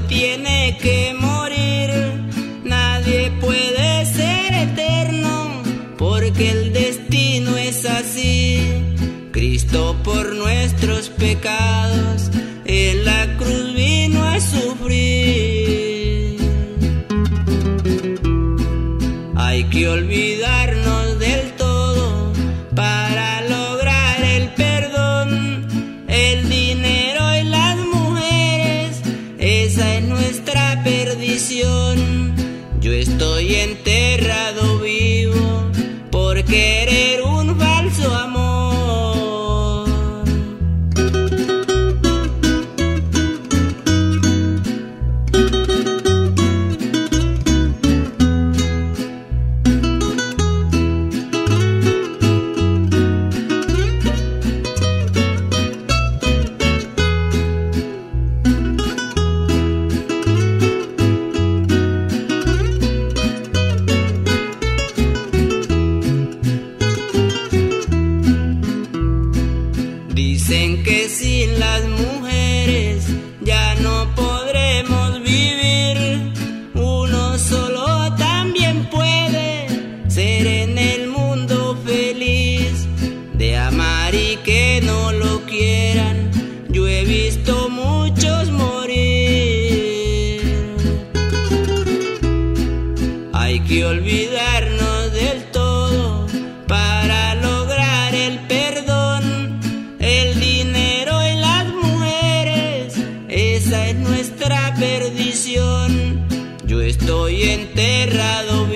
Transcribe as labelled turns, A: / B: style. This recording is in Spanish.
A: tiene que morir. Nadie puede ser eterno, porque el destino es así. Cristo por nuestros pecados en la cruz vino a sufrir. Hay que olvidarnos del por Dicen que sin las mujeres ya no podremos vivir. Uno solo también puede ser en el mundo feliz. De amar y que no lo quieran, yo he visto muchos morir. Hay que olvidarnos nuestra perdición. Yo estoy enterrado